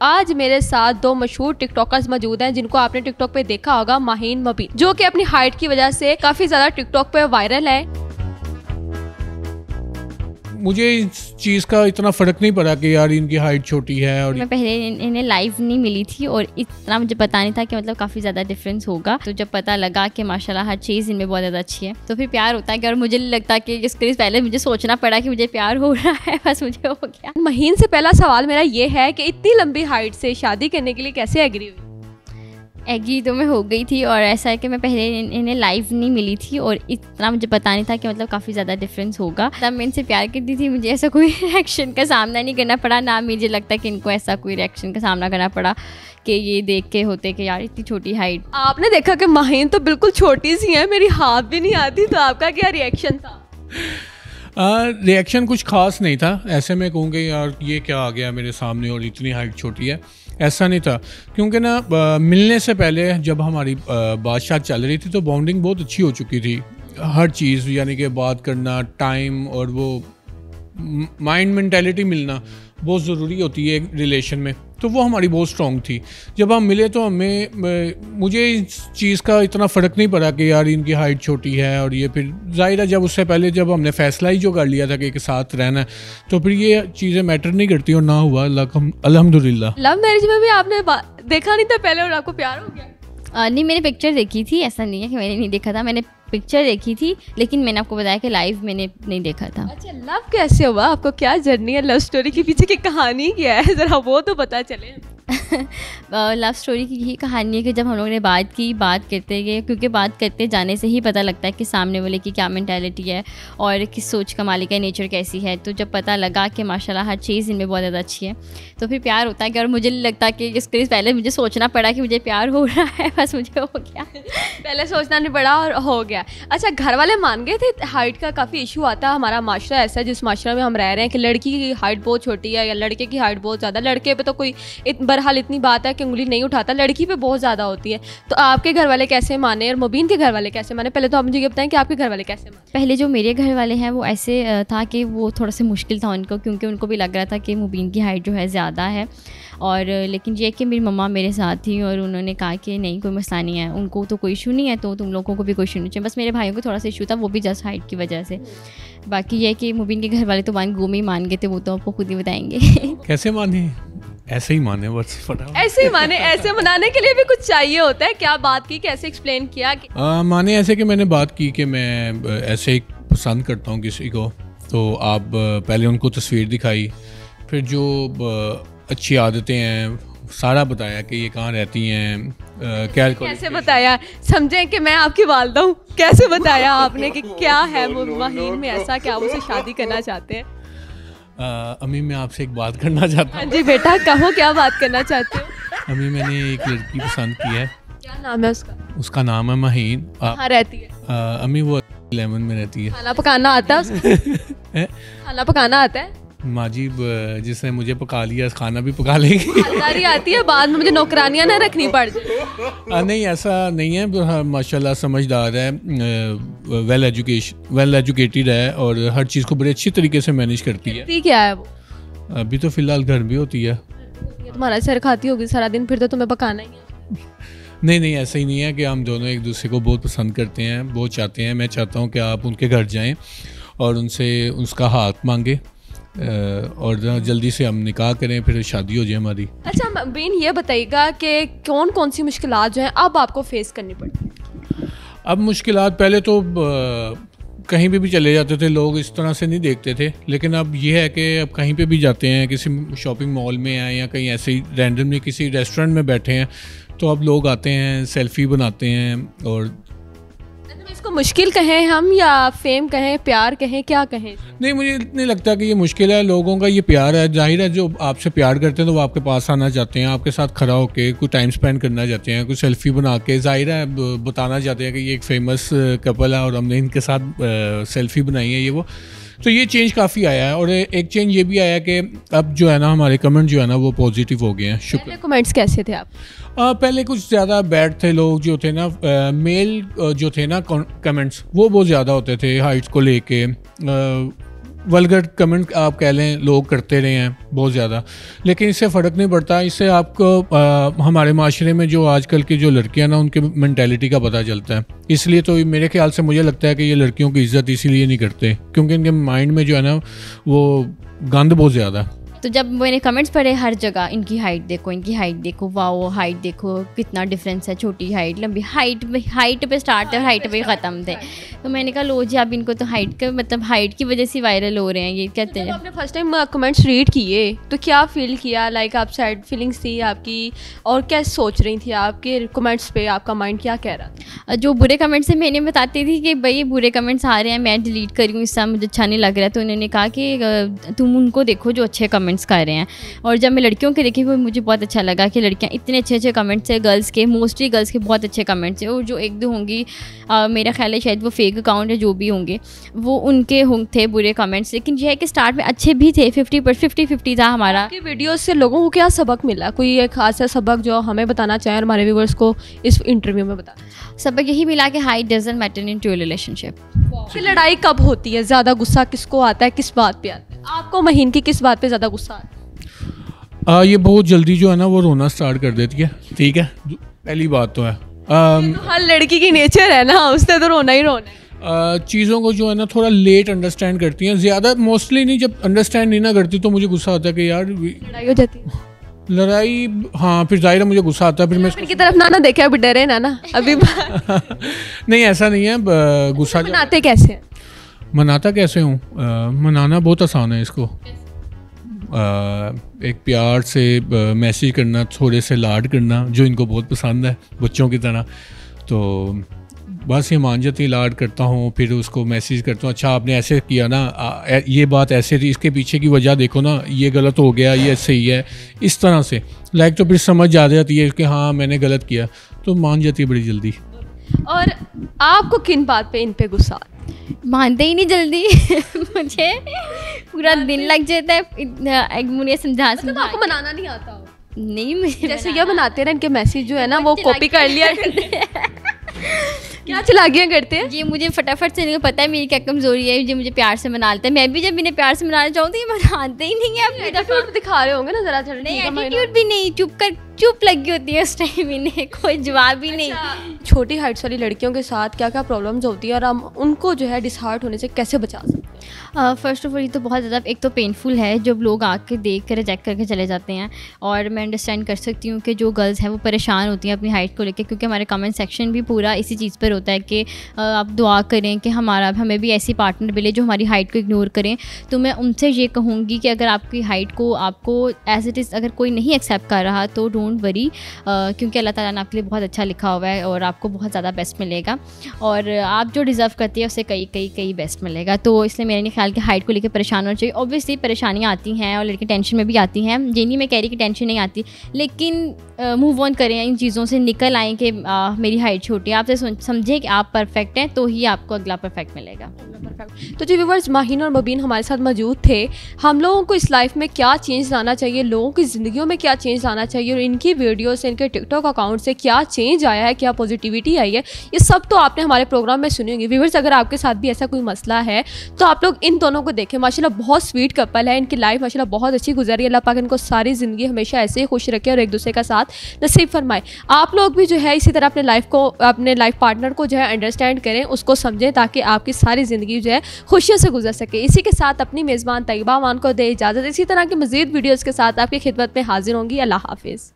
आज मेरे साथ दो मशहूर टिकटॉकर्स मौजूद हैं, जिनको आपने टिकटॉक पे देखा होगा, माहीन मबीन, जो कि अपनी हाइट की वजह से काफ़ी ज़्यादा टिकटॉक पे वायरल है। मुझे इस चीज़ का इतना फ़र्क नहीं पड़ा कि यार इनकी हाइट छोटी है और मैं पहले इन्हें लाइव नहीं मिली थी और इतना मुझे पता नहीं था कि मतलब काफ़ी ज़्यादा डिफरेंस होगा। तो जब पता लगा कि माशाल्लाह हर चीज़ इनमें बहुत ज़्यादा अच्छी है तो फिर प्यार होता है कि और मुझे लगता कि इसके पहले मुझे सोचना पड़ा कि मुझे प्यार हो रहा है बस मुझे हो गया। महीन से पहला सवाल मेरा ये है कि इतनी लंबी हाइट से शादी करने के लिए कैसे एग्री हुई? एग्री तो मैं हो गई थी और ऐसा है कि मैं पहले इन्हें लाइव नहीं मिली थी और इतना मुझे पता नहीं था कि मतलब काफ़ी ज़्यादा डिफरेंस होगा। तब मैं इनसे प्यार करती थी मुझे ऐसा कोई रिएक्शन का सामना नहीं करना पड़ा ना मुझे लगता कि इनको ऐसा कोई रिएक्शन का सामना करना पड़ा कि ये देख के होते कि यार इतनी छोटी हाइट आपने देखा कि माहिन तो बिल्कुल छोटी सी है मेरी हाथ भी नहीं आती तो आपका क्या रिएक्शन था? रिएक्शन कुछ खास नहीं था। ऐसे में कहूँगी यार ये क्या आ गया मेरे सामने और इतनी हाइट छोटी है। ऐसा नहीं था। क्योंकि ना मिलने से पहले जब हमारी बादशाह चल रही थी तो बॉन्डिंग बहुत अच्छी हो चुकी थी। हर चीज़, यानी कि बात करना टाइम और वो माइंड मैंटेलिटी मिलना। बहुत ज़रूरी होती है रिलेशन में। तो वो हमारी बहुत स्ट्रॉन्ग थी। जब हम मिले तो हमें मुझे इस चीज़ का इतना फ़र्क नहीं पड़ा कि यार इनकी हाइट छोटी है और ये फिर ज़ाहिर है जब उससे पहले जब हमने फैसला ही जो कर लिया था कि एक साथ रहना है तो फिर ये चीज़ें मैटर नहीं करती और ना हुआ। अलहमदिल्ला लव मैरिज में भी आपने देखा नहीं था पहले और आपको प्यार हो गया? नहीं मैंने पिक्चर देखी थी ऐसा नहीं है कि मैंने नहीं देखा था। मैंने पिक्चर देखी थी, लेकिन मैंने आपको बताया कि लाइव मैंने नहीं देखा था। अच्छा लव कैसे हुआ? आपको क्या जर्नी है लव स्टोरी के पीछे की कहानी क्या है? ज़रा वो तो पता चले। लव स्टोरी की यही कहानी है कि जब हम लोगों ने बात की, बात करते गए, क्योंकि बात करते जाने से ही पता लगता है कि सामने वाले की क्या मैंटेलिटी है और किस सोच का मालिक है नेचर कैसी है। तो जब पता लगा कि माशाल्लाह हर चीज़ इनमें बहुत ज़्यादा अच्छी है तो फिर प्यार होता है कि और मुझे लगता कि इसके लिए पहले मुझे सोचना पड़ा कि मुझे प्यार हो रहा है, बस मुझे हो गया। पहले सोचना नहीं पड़ा और हो गया। अच्छा घर वाले मान गए थे? हाइट का काफ़ी इशू आता है हमारा माशरा ऐसा है जिस माशरा में हम रह रहे हैं कि लड़की की हाइट बहुत छोटी है या लड़के की हाइट बहुत ज़्यादा, लड़के पे तो कोई बहरहाल इतनी बात है कि उंगली नहीं उठाता लड़की पे बहुत ज़्यादा होती है। तो आपके घर वाले कैसे माने और मुबीन के घर वाले कैसे माने? पहले तो आप मुझे ये बताएँ कि आपके घर वाले कैसे माने? पहले जो मेरे घर वाले हैं वो ऐसे था कि वो थोड़ा सा मुश्किल था उनको क्योंकि उनको भी लग रहा था कि मुबीन की हाइट जो है ज़्यादा है। और लेकिन ये कि मेरी मम्मा मेरे साथ थी और उन्होंने कहा कि नहीं कोई मसला नहीं है उनको तो कोई इशू नहीं है तो तुम लोगों को भी कोई इशू नहीं चाहिए। बस मेरे भाइयों को थोड़ा सा इशू था वो भी जस्ट हाइट की वजह से। बाकी ये कि मुबीन के घर वाले तो मान गोमी मान गए थे वो तो आपको खुद ही बताएँगे। कैसे माने? ऐसे ही माने बस। फटाफट। ऐसे ही माने ऐसे मनाने के लिए भी कुछ चाहिए होता है? क्या बात की कैसे एक्सप्लेन किया कि... आ, माने ऐसे कि मैंने बात की कि मैं ऐसे ही पसंद करता हूँ किसी को। तो आप पहले उनको तस्वीर दिखाई फिर जो अच्छी आदतें हैं सारा बताया कि ये कहाँ रहती हैं क्या कैसे बताया? समझे कि मैं आपकी वालदा हूँ। कैसे बताया आपने कि क्या है वो महीन में? ऐसा क्या वो शादी करना चाहते हैं? अम्मी मैं आपसे एक बात करना चाहता हूँ जी बेटा कहो क्या बात करना चाहते हो? अमी मैंने एक लड़की पसंद की है। क्या नाम है उसका? उसका नाम है महीन। कहाँ रहती है? अमी वो लेमन में रहती है। खाना पकाना आता है उसको? खाना पकाना आता है? माजी जिसने मुझे पका लिया खाना भी पका लेगी। आती है बाद में मुझे नौकरानियाँ ना रखनी पड़। नहीं ऐसा नहीं है हाँ, माशाल्लाह समझदार है वेल एजुकेशन वेल एजुकेटेड है और हर चीज़ को बड़े अच्छी तरीके से मैनेज करती है। क्या है वो? अभी तो फ़िलहाल घर भी होती है। तुम्हारा सर खाती होगी सारा दिन फिर तो तुम्हें पकाना ही है। नहीं नहीं ऐसा ही नहीं है कि हम दोनों एक दूसरे को बहुत पसंद करते हैं बहुत चाहते हैं। मैं चाहता हूँ कि आप उनके घर जाएँ और उनसे उसका हाथ मांगे। और जल्दी से हम निकाह करें फिर शादी हो जाए हमारी। अच्छा बीन ये बताइएगा कि कौन कौन सी मुश्किल जो हैं अब आपको फेस करनी पड़ती अब मुश्किल पहले तो कहीं पे भी चले जाते थे लोग इस तरह से नहीं देखते थे। लेकिन अब ये है कि अब कहीं पे भी जाते हैं किसी शॉपिंग मॉल में हैं या कहीं ऐसे ही रैंडमली किसी रेस्टोरेंट में बैठे हैं तो अब लोग आते हैं सेल्फी बनाते हैं और इसको मुश्किल कहें हम या फेम कहें प्यार कहें क्या कहें? नहीं मुझे नहीं लगता कि ये मुश्किल है। लोगों का ये प्यार है। ज़ाहिर है जो आपसे प्यार करते हैं तो वो आपके पास आना चाहते हैं आपके साथ खड़ा होकर कोई टाइम स्पेंड करना चाहते हैं कोई सेल्फी बना के। ज़ाहिर है बताना चाहते हैं कि ये एक फ़ेमस कपल है और हमने इनके साथ सेल्फी बनाई है ये वो। तो ये चेंज काफ़ी आया है और एक चेंज ये भी आया कि अब जो है ना हमारे कमेंट जो है ना वो पॉजिटिव हो गए हैं। शुक्र कमेंट्स कैसे थे आप? पहले कुछ ज़्यादा बैड थे लोग जो थे ना आ, मेल जो थे ना कमेंट्स वो बहुत ज़्यादा होते थे हाइट्स को लेके। वलगर कमेंट आप कह लें लोग करते रहे हैं बहुत ज़्यादा। लेकिन इससे फ़र्क नहीं पड़ता इससे आपको आ, हमारे माशरे में जो आजकल की जो लड़कियाँ ना उनके मैंटेलिटी का पता चलता है। इसलिए तो मेरे ख्याल से मुझे लगता है कि ये लड़कियों की इज़्ज़त इसीलिए नहीं करते क्योंकि इनके माइंड में जो है ना वो गंद बहुत ज़्यादा। तो जब मैंने कमेंट्स पढ़े हर जगह इनकी हाइट देखो इनकी हाइट देखो वाओ हाइट देखो कितना डिफरेंस है छोटी हाइट लंबी हाइट हाइट पे स्टार्ट है हाइट पे ख़त्म थे। तो मैंने कहा लो जी अब इनको तो हाइट का मतलब हाइट की वजह से वायरल हो रहे हैं ये कहते हैं। आपने फ़र्स्ट टाइम कमेंट्स रीड किए तो क्या फील किया? लाइक आप सैड फीलिंग्स थी आपकी और क्या सोच रही थी आपके कमेंट्स पे? आपका माइंड क्या कह रहा था? जो बुरे कमेंट्स है मैंने बताती थी कि भाई बुरे कमेंट्स आ रहे हैं मैं डिलीट करी हूँ इससे मुझे अच्छा नहीं लग रहा है। तो उन्होंने कहा कि तुम उनको देखो जो अच्छे कमेंट्स कर रहे हैं। और जब मैं लड़कियों के देखी हुई मुझे बहुत अच्छा लगा कि लड़कियाँ इतने अच्छे अच्छे कमेंट्स है गर्ल्स के मोस्टली गर्ल्स के बहुत अच्छे कमेंट्स है और जो एक दो होंगी मेरा ख्याल है शायद वो फेक अकाउंट है जो भी होंगे वो उनके होंगे थे बुरे कमेंट्स लेकिन यह है कि स्टार्ट में अच्छे भी थे फिफ्टी पर फिफ्टी फिफ्टी था हमारा। कि वीडियो से लोगों को क्या सबक मिला? कोई एक खास सबक जो हमें बताना चाहें और हमारे व्यूवर्स को इस इंटरव्यू में बता सबक यही मिला कि height doesn't matter into relationship लड़ाई कब होती है? ज़्यादा गुस्सा किसको आता है? किस बात पे आता है? आपको महीन की किस बात पे ज़्यादा गुस्सा आता है? ये बहुत जल्दी जो है ना वो रोना स्टार्ट कर देती है ठीक है? पहली बात तो है। तो हर लड़की की नेचर है ना उसने तो रोना ही रोना चीज़ों को जो है ना थोड़ा लेट अंडरस्टैंड करती हैं। ज़्यादा मोस्टली नहीं जब अंडरस्टैंड नहीं ना करती तो मुझे गुस्सा आता है कि यार लड़ाई हो जाती है। लड़ाई हाँ फिर ज़ाहिर है मुझे गुस्सा आता है फिर मैं की तरफ़ ना ना देखे अभी डरे ना ना अभी नहीं ऐसा नहीं है गुस्सा मनाते कैसे मनाता कैसे हूँ? मनाना बहुत आसान है इसको। आ, एक प्यार से मैसेज करना थोड़े से लाड करना जो इनको बहुत पसंद है बच्चों की तरह। तो बस ये मान जाती लाड करता हूँ फिर उसको मैसेज करता हूँ अच्छा आपने ऐसे किया ना आ, ये बात ऐसे थी इसके पीछे की वजह देखो ना ये गलत हो गया ये सही है। इस तरह से। लाइक तो फिर समझ आ जाती है कि हाँ मैंने गलत किया। तो मान जाती है बड़ी जल्दी। और आपको किन बात पे इन पे गुस्सा मानते ही नहीं जल्दी। मुझे पूरा दिन लग जाता है मुझे समझा मतलब तो आपको बनाना नहीं आता नहीं मुझे जैसे ये बनाते हैं इनके मैसेज जो है ना वो कॉपी कर लिया क्या चलाकियाँ करते हैं? ये मुझे फटाफट से नहीं पता है मेरी क्या कमज़ोरी है ये मुझे प्यार से मना लेता है। मैं भी जब इन्हें प्यार से मनाना चाहूँ तो ये मनाते ही नहीं है अपनी दफ़ा। दिखा रहे होंगे ना जरा नहीं एटीट्यूड भी नहीं चुप कर चुप लगी होती है उस टाइम इन्हें कोई जवाब ही नहीं। अच्छा, छोटी हाइट्स वाली लड़कियों के साथ क्या क्या प्रॉब्लम्स होती है और हम उनको जो है डिसहार्ट होने से कैसे बचा सकते हैं? फ़र्स्ट ऑफ़ ऑल ये तो बहुत ज़्यादा, एक तो पेनफुल है जब लोग आके देख कर रिजेक्ट करके चले जाते हैं और मैं अंडरस्टैंड कर सकती हूँ कि जो गर्ल्स हैं वो परेशान होती हैं अपनी हाइट को लेकर क्योंकि हमारे कमेंट सेक्शन भी पूरा इसी चीज़ पर होता है कि आप दुआ करें कि हमारा, हमें भी ऐसी पार्टनर मिले जो हमारी हाइट को इग्नोर करें। तो मैं उनसे ये कहूँगी कि अगर आपकी हाइट को, आपको एज इट इज़ अगर कोई नहीं एक्सेप्ट कर रहा तो डोंट वरी क्योंकि अल्लाह ताला ने आपके लिए बहुत अच्छा लिखा हुआ है और आपको बहुत ज़्यादा बेस्ट मिलेगा। और आप जो डिज़र्व करती है, उसे कई कई कई बेस्ट मिलेगा। तो इसलिए मेरे ख्याल कि हाइट को लेकर परेशान होना चाहिए। ऑब्वियसली परेशानियाँ आती हैं और लड़के टेंशन में भी आती हैं। में मैं कह रही कि टेंशन नहीं आती। लेकिन मूव ऑन करें, इन चीज़ों से निकल आएँ कि मेरी हाइट छोटी है। आपसे समझें कि आप परफेक्ट हैं तो ही आपको अगला परफेक्ट मिलेगा। तो जो व्यूवर्स माहिन और मुबीन हमारे साथ मौजूद थे। हम लोगों को इस लाइफ में क्या चेंज लाना चाहिए, लोगों की ज़िंदगी में क्या चेंज लाना चाहिए और इनकी वीडियो से इनके टिकटॉक अकाउंट से क्या चेंज आया है, क्या पॉजिटिविटी आई है, ये सब तो आपने हमारे प्रोग्राम में सुनी होंगी। व्यूवर्स अगर आपके साथ भी ऐसा कोई मसला है तो आप लोग इन दोनों को देखें। माशाल्लाह, बहुत स्वीट कपल है, इनकी लाइफ माशाल्लाह बहुत अच्छी गुजरी है। अल्लाह पाक इनको सारी ज़िंदगी हमेशा ऐसे ही खुश रखे और एक दूसरे का साथ नसीब फरमाए। आप लोग भी जो है, इसी तरह अपने लाइफ को, अपने लाइफ पार्टनर को जो है अंडरस्टैंड करें, उसको समझें ताकि आपकी सारी ज़िंदगी जो है, खुशियों से गुजर सके। इसी के साथ अपनी मेज़बान तयबा मान को दे इजाज़त। इसी तरह की मजीद वीडियोज़ के साथ आपकी खिदमत में हाजिर होंगी। अल्लाह हाफिज़।